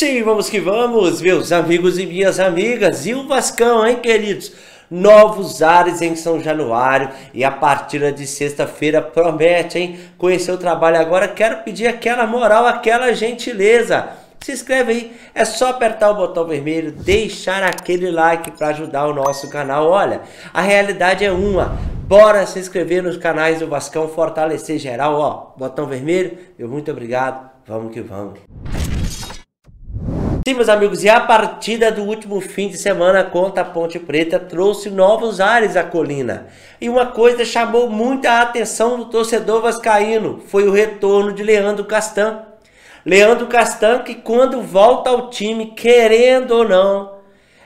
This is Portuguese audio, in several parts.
Sim, vamos que vamos, meus amigos e minhas amigas. E o Vascão, hein, queridos? Novos ares em São Januário e a partida de sexta-feira promete, hein? Conhecer o trabalho agora, quero pedir aquela moral, aquela gentileza. Se inscreve aí, é só apertar o botão vermelho, deixar aquele like para ajudar o nosso canal. Olha, a realidade é uma. Bora se inscrever nos canais do Vascão, fortalecer geral, ó. Botão vermelho, eu muito obrigado. Vamos que vamos. Sim, meus amigos, e a partida do último fim de semana contra a Ponte Preta trouxe novos ares à colina. E uma coisa chamou muita atenção do torcedor vascaíno, foi o retorno de Leandro Castan. Leandro Castan que quando volta ao time, querendo ou não,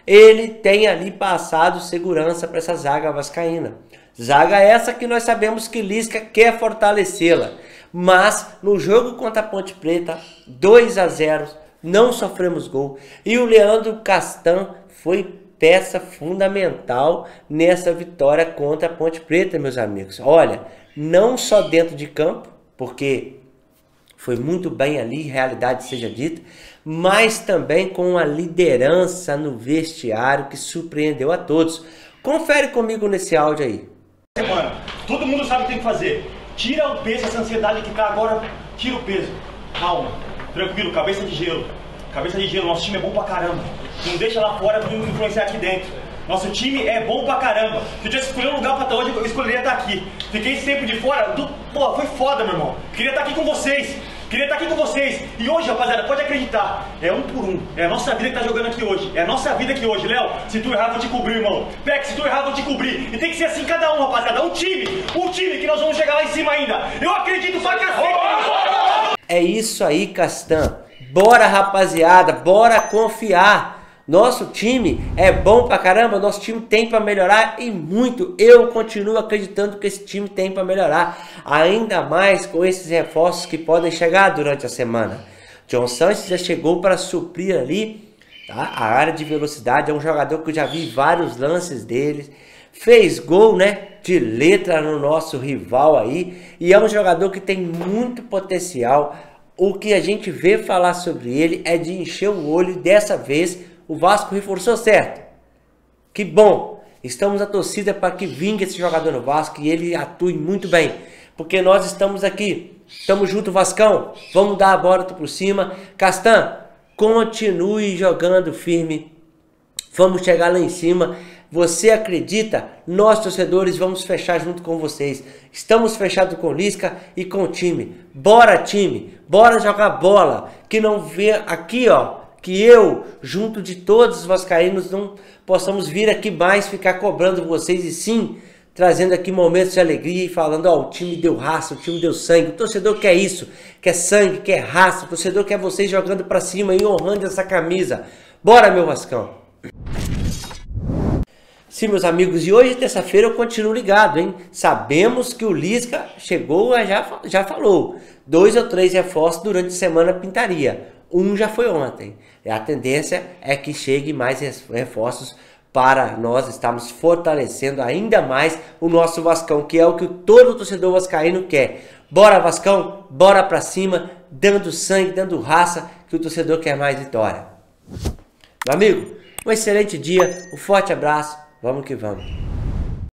ele tem ali passado segurança para essa zaga vascaína. Zaga essa que nós sabemos que Lisca quer fortalecê-la. Mas no jogo contra a Ponte Preta, 2 a 0 não sofremos gol. E o Leandro Castan foi peça fundamental nessa vitória contra a Ponte Preta, meus amigos. Olha, não só dentro de campo, porque foi muito bem ali, realidade seja dita, mas também com a liderança no vestiário que surpreendeu a todos. Confere comigo nesse áudio aí. Mano, todo mundo sabe o que tem que fazer. Tira o peso, essa ansiedade que tá agora, tira o peso. Calma. Tranquilo, cabeça de gelo. Cabeça de gelo, nosso time é bom pra caramba. Não deixa lá fora pra influenciar aqui dentro. Nosso time é bom pra caramba. Se eu tivesse escolhido um lugar pra estar hoje, eu escolheria estar aqui. Fiquei sempre de fora. Do... Pô, foi foda, meu irmão. Queria estar aqui com vocês. Queria estar aqui com vocês. E hoje, rapaziada, pode acreditar. É um por um. É a nossa vida que tá jogando aqui hoje. É a nossa vida aqui hoje. Léo, se tu errar, vou te cobrir, irmão. Peck, se tu errar, vou te cobrir. E tem que ser assim cada um, rapaziada. Um time. Um time que nós vamos chegar lá em cima ainda. Eu acredito pra cacete. É isso aí, Castan. Bora, rapaziada, bora confiar. Nosso time é bom pra caramba, nosso time tem para melhorar e muito. Eu continuo acreditando que esse time tem para melhorar, ainda mais com esses reforços que podem chegar durante a semana. John Sanches já chegou para suprir ali tá? a área de velocidade, é um jogador que eu já vi vários lances dele. Fez gol, né, de letra no nosso rival aí e é um jogador que tem muito potencial o que a gente vê falar sobre ele é de encher o olho dessa vez o Vasco reforçou certo. Que bom! Estamos a torcida para que vingue esse jogador no Vasco e ele atue muito bem. Porque nós estamos aqui. Estamos junto, Vascão. Vamos dar a bola por cima. Castan, continue jogando firme. Vamos chegar lá em cima. Você acredita? Nós, torcedores, vamos fechar junto com vocês. Estamos fechados com o Lisca e com o time. Bora, time! Bora jogar bola! Que não vê aqui, ó. Que eu, junto de todos os vascaínos, não possamos vir aqui mais ficar cobrando vocês e sim trazendo aqui momentos de alegria e falando, ó, o time deu raça, o time deu sangue. O torcedor quer isso, quer sangue, quer raça. O torcedor quer vocês jogando para cima e honrando essa camisa. Bora, meu Vascão! Sim, meus amigos, e hoje, terça-feira, eu continuo ligado, hein? Sabemos que o Lisca chegou, já, já falou. Dois ou três reforços durante a semana pintaria. Um já foi ontem. A tendência é que chegue mais reforços para nós estarmos fortalecendo ainda mais o nosso Vascão, que é o que todo torcedor vascaíno quer. Bora Vascão, bora pra cima, dando sangue, dando raça, que o torcedor quer mais vitória. Meu amigo, um excelente dia, um forte abraço Vamos que vamos.